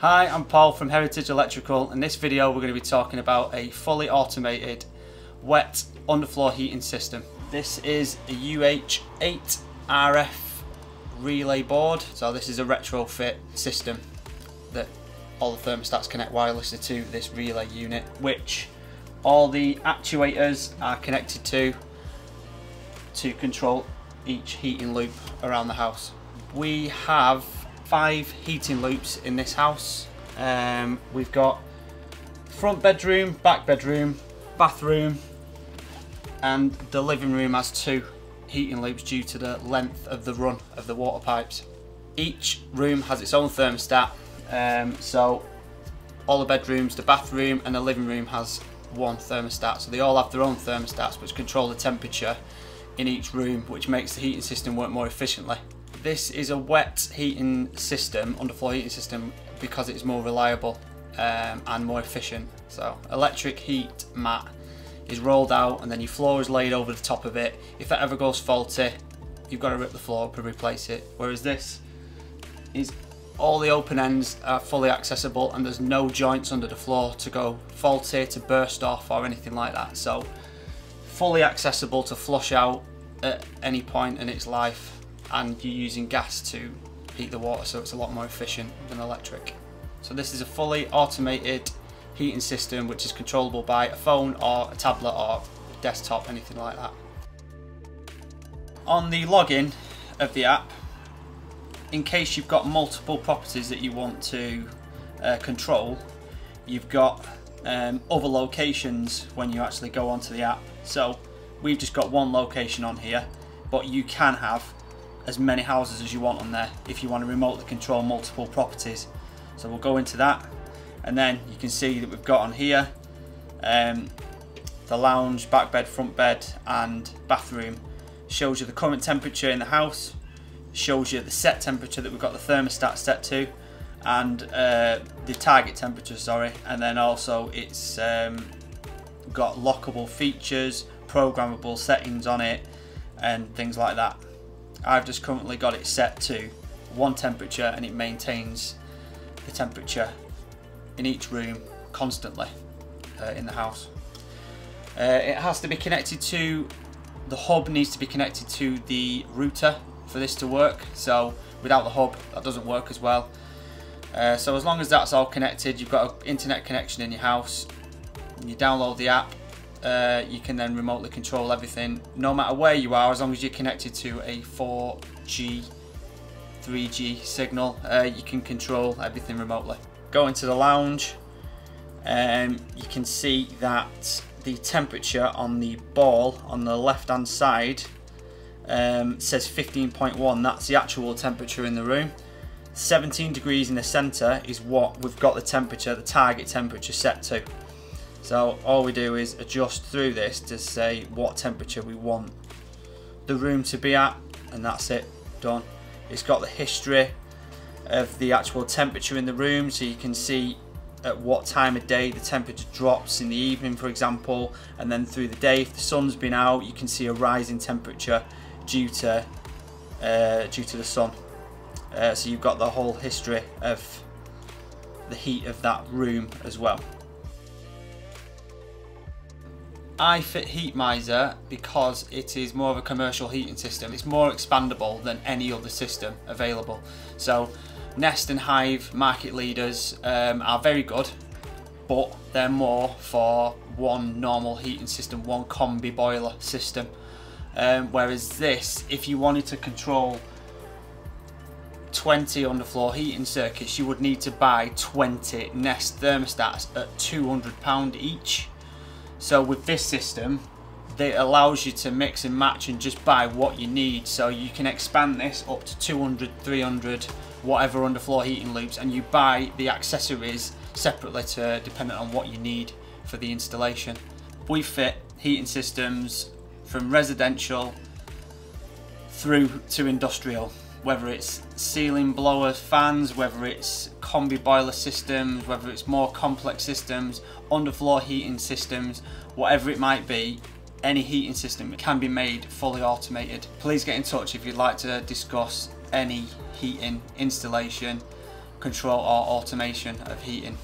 Hi, I'm Paul from Heritage Electrical. In this video we're going to be talking about a fully automated wet underfloor heating system. This is a UH8 RF relay board. So this is a retrofit system that all the thermostats connect wirelessly to this relay unit which all the actuators are connected to to control each heating loop around the house. We have five heating loops in this house. Um, we've got front bedroom, back bedroom, bathroom, and the living room has two heating loops due to the length of the run of the water pipes. Each room has its own thermostat, um, so all the bedrooms, the bathroom and the living room has one thermostat. So they all have their own thermostats which control the temperature in each room, which makes the heating system work more efficiently. This is a wet heating system, underfloor heating system, because it's more reliable um, and more efficient. So electric heat mat is rolled out and then your floor is laid over the top of it. If that ever goes faulty, you've got to rip the floor up and replace it. Whereas this is all the open ends are fully accessible and there's no joints under the floor to go faulty, to burst off or anything like that. So fully accessible to flush out at any point in its life and you're using gas to heat the water so it's a lot more efficient than electric. So this is a fully automated heating system which is controllable by a phone or a tablet or desktop, anything like that. On the login of the app, in case you've got multiple properties that you want to uh, control, you've got um, other locations when you actually go onto the app. So we've just got one location on here, but you can have as many houses as you want on there if you want to remotely control multiple properties. So we'll go into that and then you can see that we've got on here um, the lounge, back bed, front bed and bathroom shows you the current temperature in the house, shows you the set temperature that we've got the thermostat set to and uh, the target temperature sorry and then also it's um, got lockable features, programmable settings on it and things like that. I've just currently got it set to one temperature and it maintains the temperature in each room constantly uh, in the house. Uh, it has to be connected to, the hub needs to be connected to the router for this to work. So without the hub, that doesn't work as well. Uh, so as long as that's all connected, you've got an internet connection in your house, you download the app, uh, you can then remotely control everything no matter where you are as long as you're connected to a 4G 3G signal uh, you can control everything remotely. Go into the lounge um, you can see that the temperature on the ball on the left hand side um, says 15.1 that's the actual temperature in the room. 17 degrees in the center is what we've got the temperature the target temperature set to so all we do is adjust through this to say what temperature we want the room to be at and that's it, done. It's got the history of the actual temperature in the room so you can see at what time of day the temperature drops in the evening for example and then through the day if the sun's been out you can see a rise in temperature due to uh, due to the sun uh, so you've got the whole history of the heat of that room as well iFit Heatmiser because it is more of a commercial heating system. It's more expandable than any other system available. So Nest and Hive market leaders um, are very good, but they're more for one normal heating system, one combi boiler system. Um, whereas this, if you wanted to control 20 underfloor heating circuits, you would need to buy 20 Nest thermostats at £200 each. So with this system, it allows you to mix and match and just buy what you need. So you can expand this up to 200, 300, whatever underfloor heating loops, and you buy the accessories separately to dependent on what you need for the installation. We fit heating systems from residential through to industrial whether it's ceiling blower fans, whether it's combi boiler systems, whether it's more complex systems, underfloor heating systems, whatever it might be, any heating system can be made fully automated. Please get in touch if you'd like to discuss any heating installation control or automation of heating.